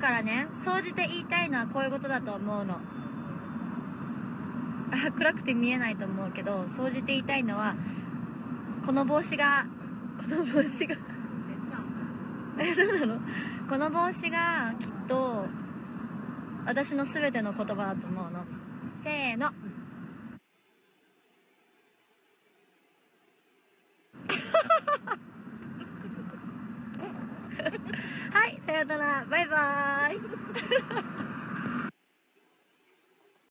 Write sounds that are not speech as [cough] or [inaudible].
だからね総じて言いたいのはこういうことだと思うの。[laughs] 暗くて見えないと思うけど総じて言いたいのはこの帽子がこの帽子がえ [laughs] そうなの？この帽子がきっと私の全ての言葉だと思うの。せーの。[laughs] はいさようなら。バイバーイ。